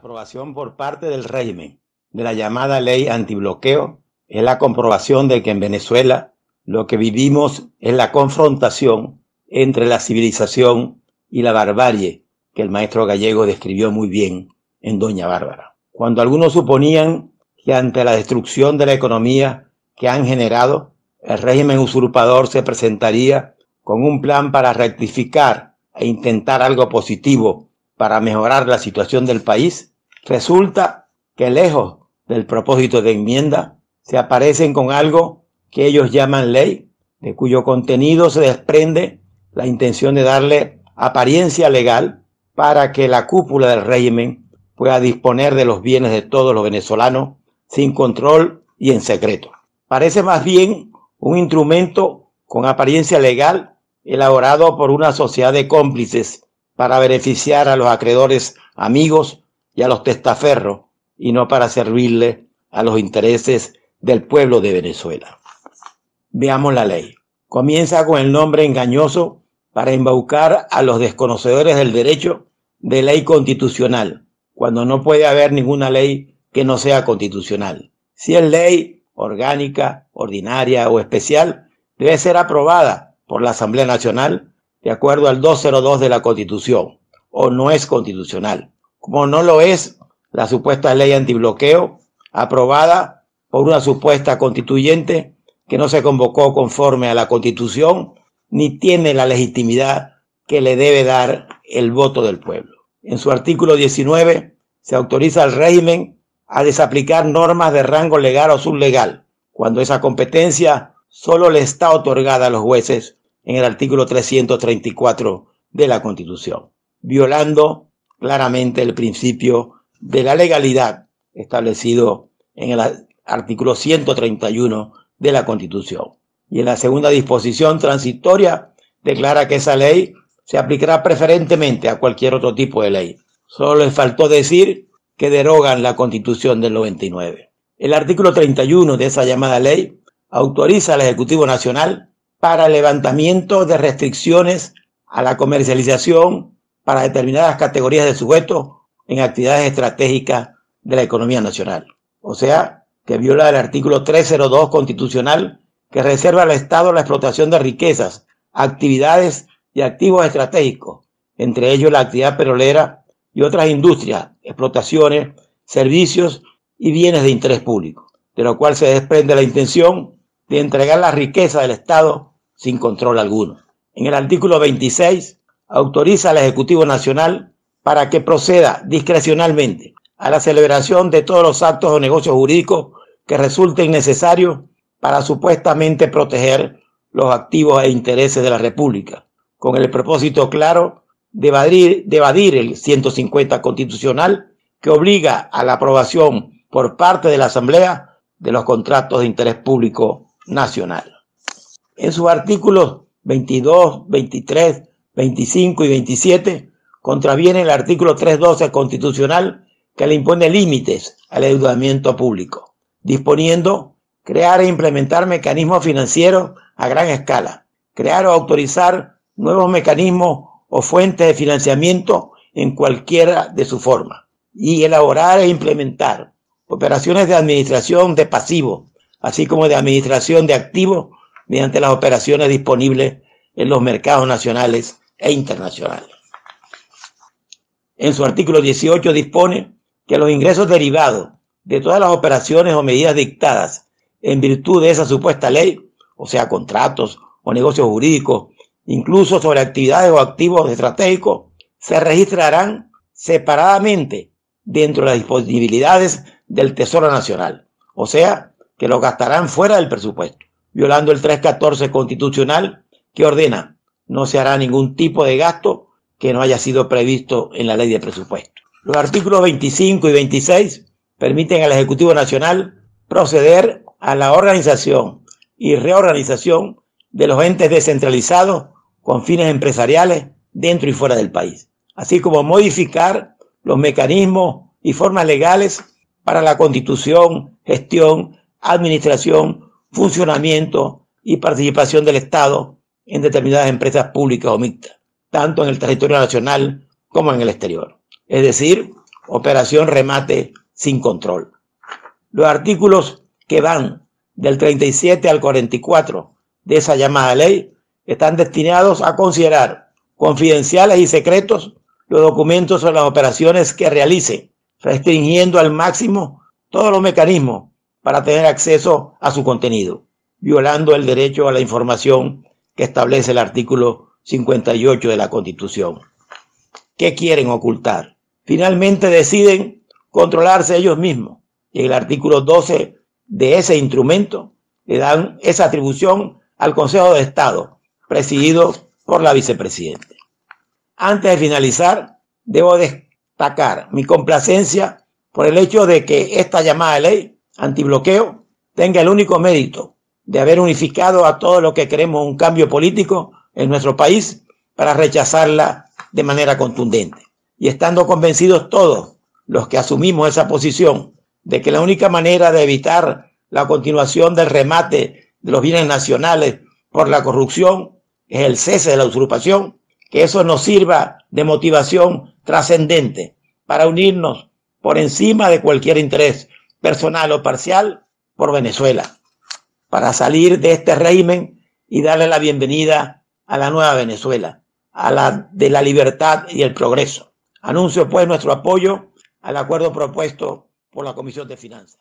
aprobación por parte del régimen de la llamada ley antibloqueo es la comprobación de que en Venezuela lo que vivimos es la confrontación entre la civilización y la barbarie que el maestro gallego describió muy bien en Doña Bárbara. Cuando algunos suponían que ante la destrucción de la economía que han generado, el régimen usurpador se presentaría con un plan para rectificar e intentar algo positivo para mejorar la situación del país, resulta que lejos del propósito de enmienda, se aparecen con algo que ellos llaman ley, de cuyo contenido se desprende la intención de darle apariencia legal para que la cúpula del régimen pueda disponer de los bienes de todos los venezolanos sin control y en secreto. Parece más bien un instrumento con apariencia legal elaborado por una sociedad de cómplices para beneficiar a los acreedores amigos y a los testaferros y no para servirle a los intereses del pueblo de Venezuela. Veamos la ley. Comienza con el nombre engañoso para embaucar a los desconocedores del derecho de ley constitucional, cuando no puede haber ninguna ley que no sea constitucional. Si es ley orgánica, ordinaria o especial, debe ser aprobada por la Asamblea Nacional de acuerdo al 202 de la Constitución, o no es constitucional. Como no lo es la supuesta ley antibloqueo, aprobada por una supuesta constituyente que no se convocó conforme a la Constitución ni tiene la legitimidad que le debe dar el voto del pueblo. En su artículo 19 se autoriza al régimen a desaplicar normas de rango legal o sublegal, cuando esa competencia solo le está otorgada a los jueces en el artículo 334 de la Constitución, violando claramente el principio de la legalidad establecido en el artículo 131 de la Constitución. Y en la segunda disposición transitoria declara que esa ley se aplicará preferentemente a cualquier otro tipo de ley. Solo les faltó decir que derogan la Constitución del 99. El artículo 31 de esa llamada ley autoriza al Ejecutivo Nacional para levantamiento de restricciones a la comercialización para determinadas categorías de sujetos en actividades estratégicas de la economía nacional. O sea, que viola el artículo 302 constitucional que reserva al Estado la explotación de riquezas, actividades y activos estratégicos, entre ellos la actividad perolera y otras industrias, explotaciones, servicios y bienes de interés público, de lo cual se desprende la intención de entregar la riqueza del Estado sin control alguno. En el artículo 26 autoriza al Ejecutivo Nacional para que proceda discrecionalmente a la celebración de todos los actos o negocios jurídicos que resulten necesarios para supuestamente proteger los activos e intereses de la República, con el propósito claro de evadir, de evadir el 150 constitucional que obliga a la aprobación por parte de la Asamblea de los contratos de interés público nacional. En sus artículos 22, 23, 25 y 27 contraviene el artículo 312 constitucional que le impone límites al endeudamiento público, disponiendo crear e implementar mecanismos financieros a gran escala, crear o autorizar nuevos mecanismos o fuentes de financiamiento en cualquiera de su forma, y elaborar e implementar operaciones de administración de pasivos, así como de administración de activos mediante las operaciones disponibles en los mercados nacionales e internacionales. En su artículo 18 dispone que los ingresos derivados de todas las operaciones o medidas dictadas en virtud de esa supuesta ley, o sea, contratos o negocios jurídicos, incluso sobre actividades o activos estratégicos, se registrarán separadamente dentro de las disponibilidades del Tesoro Nacional, o sea, que lo gastarán fuera del presupuesto, violando el 314 constitucional que ordena no se hará ningún tipo de gasto que no haya sido previsto en la ley de presupuesto. Los artículos 25 y 26 permiten al Ejecutivo Nacional proceder a la organización y reorganización de los entes descentralizados con fines empresariales dentro y fuera del país, así como modificar los mecanismos y formas legales para la constitución, gestión, administración, funcionamiento y participación del Estado en determinadas empresas públicas o mixtas, tanto en el territorio nacional como en el exterior. Es decir, Operación Remate sin Control. Los artículos que van del 37 al 44 de esa llamada ley están destinados a considerar confidenciales y secretos los documentos o las operaciones que realice, restringiendo al máximo todos los mecanismos para tener acceso a su contenido, violando el derecho a la información que establece el artículo 58 de la Constitución. ¿Qué quieren ocultar? Finalmente deciden controlarse ellos mismos. Y en el artículo 12 de ese instrumento le dan esa atribución al Consejo de Estado, presidido por la vicepresidenta. Antes de finalizar, debo destacar mi complacencia por el hecho de que esta llamada ley antibloqueo tenga el único mérito de haber unificado a todos los que queremos un cambio político en nuestro país para rechazarla de manera contundente. Y estando convencidos todos los que asumimos esa posición de que la única manera de evitar la continuación del remate de los bienes nacionales por la corrupción es el cese de la usurpación, que eso nos sirva de motivación trascendente para unirnos por encima de cualquier interés personal o parcial por Venezuela, para salir de este régimen y darle la bienvenida a la nueva Venezuela, a la de la libertad y el progreso. Anuncio pues nuestro apoyo al acuerdo propuesto por la Comisión de Finanzas.